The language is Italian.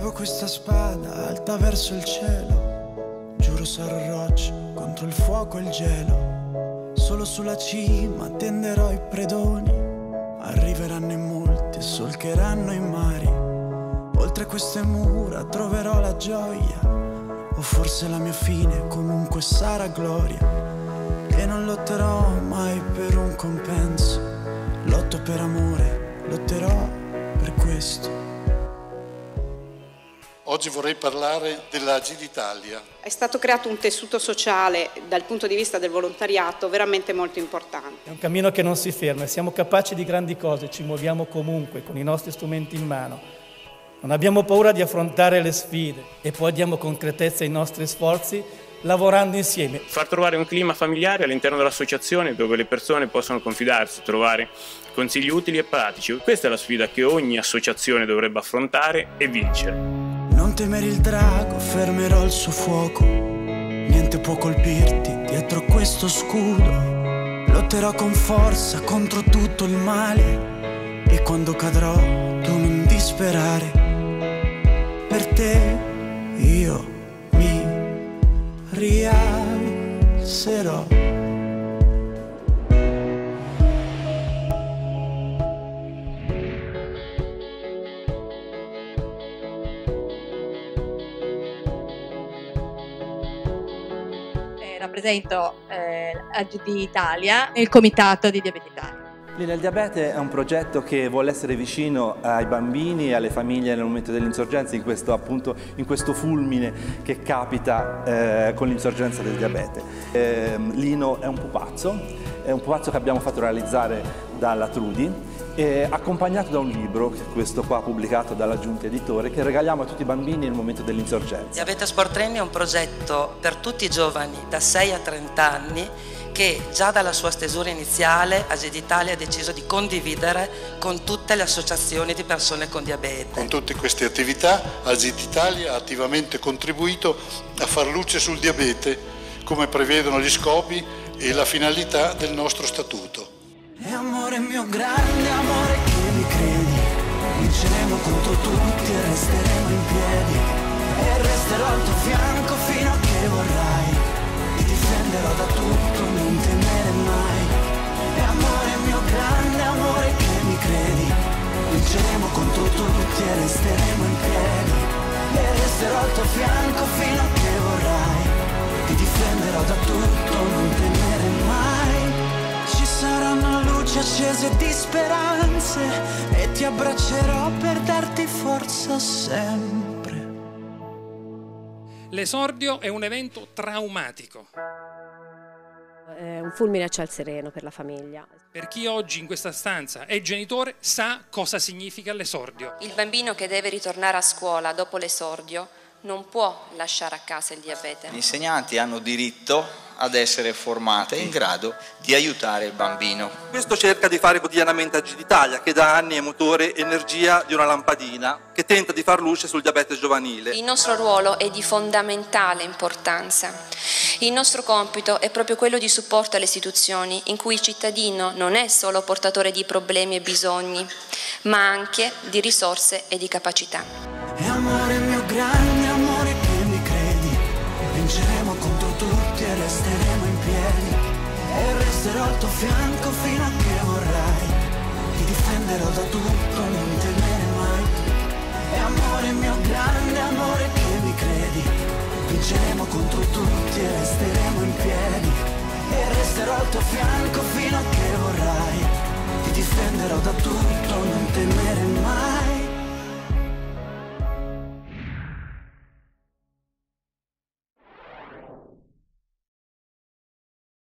Levo questa spada alta verso il cielo. Giuro sarò roccia contro il fuoco e il gelo. Solo sulla cima tenderò i predoni. Arriveranno in molti solcheranno i mari. Oltre queste mura troverò la gioia. O forse la mia fine comunque sarà gloria. E non lotterò mai per un compenso. Lotto per amore, lotterò per questo. Oggi vorrei parlare della Agid Italia. È stato creato un tessuto sociale dal punto di vista del volontariato veramente molto importante. È un cammino che non si ferma, siamo capaci di grandi cose, ci muoviamo comunque con i nostri strumenti in mano. Non abbiamo paura di affrontare le sfide e poi diamo concretezza ai nostri sforzi lavorando insieme. Far trovare un clima familiare all'interno dell'associazione dove le persone possono confidarsi, trovare consigli utili e pratici. Questa è la sfida che ogni associazione dovrebbe affrontare e vincere. Non temere il drago, fermerò il suo fuoco. Niente può colpirti dietro questo scudo. Lotterò con forza contro tutto il male. E quando cadrò, tu non disperare. Per te io mi rialzerò. Rappresento eh, AGD Italia il comitato di Diabete Italia. Linea il Diabete è un progetto che vuole essere vicino ai bambini e alle famiglie nel momento dell'insorgenza, in questo, appunto, in questo fulmine che capita eh, con l'insorgenza del diabete. Eh, Lino è un pupazzo, è un pupazzo che abbiamo fatto realizzare dalla Trudi accompagnato da un libro, questo qua pubblicato dalla Giunta Editore, che regaliamo a tutti i bambini nel momento dell'insorgenza. Diabete Sport Training è un progetto per tutti i giovani da 6 a 30 anni che già dalla sua stesura iniziale Aged Italia ha deciso di condividere con tutte le associazioni di persone con diabete. Con tutte queste attività Aged Italia ha attivamente contribuito a far luce sul diabete, come prevedono gli scopi e la finalità del nostro statuto. E amore mio grande amore che mi credi Vinceremo contro tutti e resteremo in piedi. E resterò al tuo fianco fino a che vorrai. Ti difenderò da tutto, non temere mai. E amore mio grande amore che mi credi Vinceremo contro tutti e resteremo in piedi. E resterò al tuo fianco fino a che vorrai. Ti difenderò da tutto, non temere mai Ci saranno luci accese di speranze e ti abbraccerò per darti forza sempre. L'esordio è un evento traumatico. È un fulmine a ciel sereno per la famiglia. Per chi oggi in questa stanza è genitore sa cosa significa l'esordio. Il bambino che deve ritornare a scuola dopo l'esordio non può lasciare a casa il diabete. Gli insegnanti hanno diritto ad essere formate in grado di aiutare il bambino. Questo cerca di fare quotidianamente Agid Italia, che da anni è motore energia di una lampadina, che tenta di far luce sul diabete giovanile. Il nostro ruolo è di fondamentale importanza. Il nostro compito è proprio quello di supporto alle istituzioni, in cui il cittadino non è solo portatore di problemi e bisogni, ma anche di risorse e di capacità. E amore mio grande vinceremo contro tutti e resteremo in piedi. E resterò al tuo fianco fino a che vorrai. Ti difenderò da tutto, non temere mai. E amore mio grande amore che mi credi, vinceremo contro tutti e resteremo